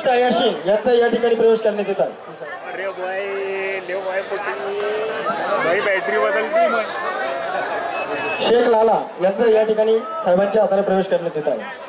सहाय्याशी यांचा या ठिकाणी प्रवेश करण्यात येतात शेख लाला यांचा या ठिकाणी साहेबांच्या हाताने प्रवेश करण्यात येत आहे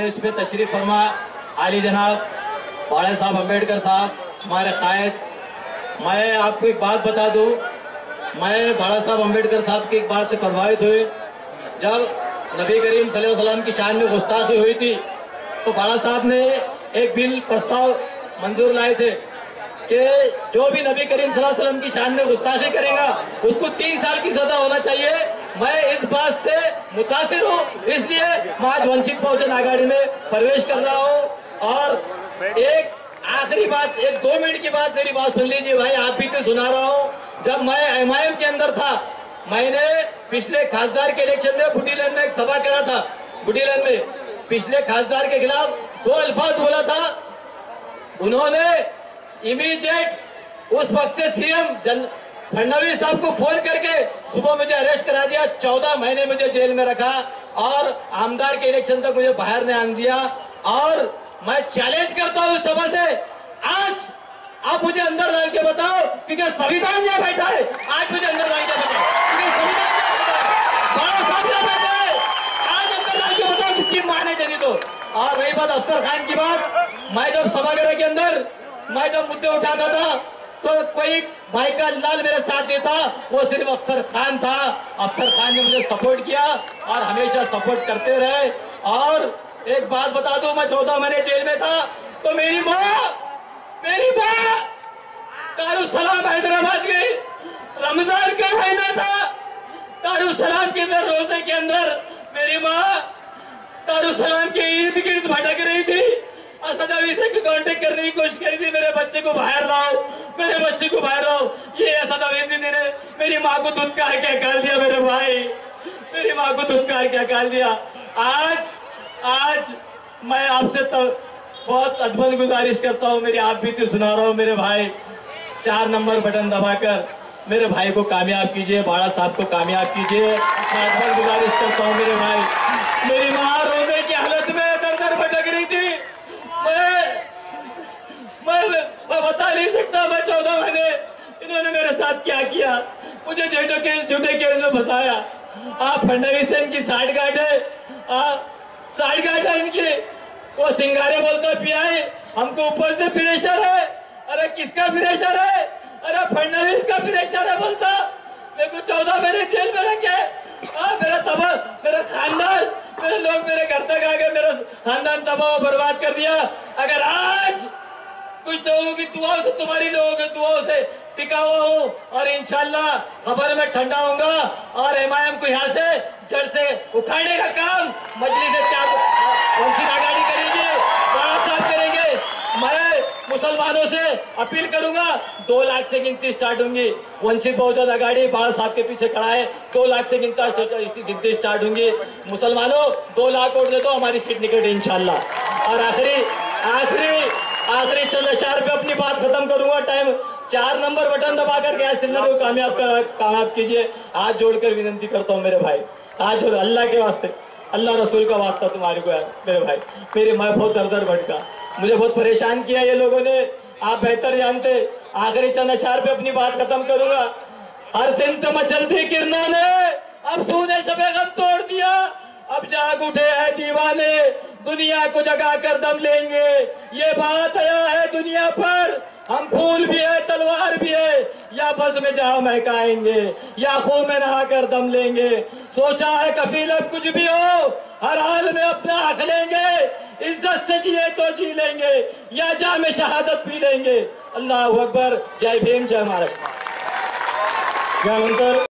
स्टेज पे तशरीफ़ फरमा। आली जनाब, बाड़ा साहब अंबेडकर साहब, हमारे कायद, मैं आपको एक बात बता दूँ। मैं बाड़ा साहब अंबेडकर साहब की एक बात से प्रभावित हुई। जब नबी करीम सल्लल्लाहु की शान में गुस्ताखी हुई थी तो बाड़ा साहब ने एक बिल प्रस्ताव मंजूर लाए थे कि जो भी नबी करीम सल्लल्लाहु की शान में गुस्ताखी करेगा, उसको तीन साल की सजा होना चाहिए। मैं इस बात से मुतासिर हूँ, इसलिए मैं आज वंचित बहुजन आघाड़ी में प्रवेश कर रहा हूँ। और एक आखिरी बात, एक दो मिनट की बात मेरी बात सुन लीजिए भाई, आप भी तो सुना रहा हूँ। जब मैं एमआईएम के अंदर था, मैंने पिछले खासदार के इलेक्शन में बुटीलैंड में एक सभा करा था। बुटीलैंड में पिछले खासदार के खिलाफ दो अल्फाज बोला था। उन्होंने इमीजिएट उस वक्त सीएम जन फडणवीस साहब को फ़ोन करके सुबह मुझे अरेस्ट करा दिया, चौदह महीने मुझे जेल में रखा और आमदार के इलेक्शन तक मुझे बाहर ने आन दिया। और मैं चैलेंज करता हूँ सभा से। आज आप मुझे अंदर डाल के बताओ क्योंकि संविधान यहाँ बैठा है? आज मुझे अंदर डाल के बताओ और रही बात अफसर खान की बात, मैं जब सभागृह के अंदर, मैं जब मुद्दे उठाता था तो कोई भाई का लाल मेरे साथ देता वो सिर्फ़ अफसर खान था। अफसर खान ने मुझे सपोर्ट किया और हमेशा सपोर्ट करते रहे। और एक बात बता दो, मैं चौदह महीने जेल में था तो मेरी माँ मेरी माँ दारू सलाम हैदराबाद गई। रमज़ान का महीना था दारू सलाम के अंदर रोज़े के अंदर मेरी माँ दारू सलाम के इर्द गिर्द भटक रही थी। असद अभी से कांटेक्ट करने की कोशिश करी थी मेरे बच्चे को बाहर लाओ मेरे बच्चे को बाहर लाओ ये असद अवीजी ने मेरी माँ को धुतकार क्या कर दिया मेरे भाई? मेरी माँ को धुतकार क्या कर दिया? आज आज मैं आपसे तो बहुत अद्भुत गुजारिश करता हूँ, मेरी आप भी सुना रहा हूँ मेरे भाई। चार नंबर बटन दबाकर मेरे भाई को कामयाब कीजिए, बाड़ा साहब को कामयाब कीजिए। मैं अद्भुत गुजारिश करता हूँ मेरे भाई। मेरी माँ रोने की हालत में दर दर भटक रही थी मैं मैं मैं बता नहीं सकता मैं चौदह महीने इन्होंने मेरे साथ क्या किया मुझे झूठे के झूठे केस में फंसाया आप फडनवीस से इनकी साइड गांठ है। साठ गांठ है इनकी। वो सिंगारे बोलता पिया है हमको ऊपर से प्रेशर है। अरे, किसका प्रेशर है? अरे फडनवीस का प्रेशर है बोलता। को चौदह महीने जेल में रखे हाँ मेरा तबाह, मेरा खानदान, मेरे लोग मेरे घर तक आ गए। मेरा खानदान तबाह बर्बाद कर दिया। अगर आज कुछ लोगों की दुआओं से, तुम्हारी लोगों की दुआओं से टिका हुआ हूँ और इंशाल्लाह खबर में ठंडा होऊँगा और एमआईएम को यहाँ से जड़ से उखाड़ने का काम मजलिस चार वंचित करेंगे करेंगे। मैं मुसलमानों से अपील करूँगा, दो लाख से गिनती स्टार्ट होंगी। वंचित बहुजन आघाड़ी बाल साहब के पीछे खड़ा है, दो लाख से गिनता गिनती स्टार्ट होंगी। मुसलमानों, दो लाख वोट दे दो, हमारी सीट निकल इंशाल्लाह। और आखिरी आखिरी आखिरी चंद पे अपनी बात खत्म करूँगा, टाइम चार नंबर बटन दबा कर गैस सिलेंडर को कामयाब कर, कामयाब कीजिए। हाथ जोड़कर विनंती करता हूँ मेरे भाई। जोड़ अल्लाह के वास्ते, अल्लाह रसूल का वास्ता तुम्हारे को यार मेरे भाई। मेरे मैं बहुत दर दर भटका। मुझे बहुत परेशान किया ये लोगों ने। आप बेहतर जानते, आखिरी चंद अशार पे अपनी बात खत्म करूँगा। हर सिंध से मचलती किरणों ने अब सूने सबे गम तोड़ दिया। अब जाग उठे हैं दीवाने। दुनिया को जगा कर दम लेंगे। ये बात आया है दुनिया पर। हम फूल भी है, तलवार भी है। या बस में जाओ, महकाएँगे। या खून में नहा कर दम लेंगे। सोचा है कफील अब कुछ भी हो, हर हाल में अपना हक लेंगे। इज़्ज़त से जिए तो जी लेंगे। या जा में शहादत पी लेंगे। अल्लाह अकबर। जय भीम, जय यानंतर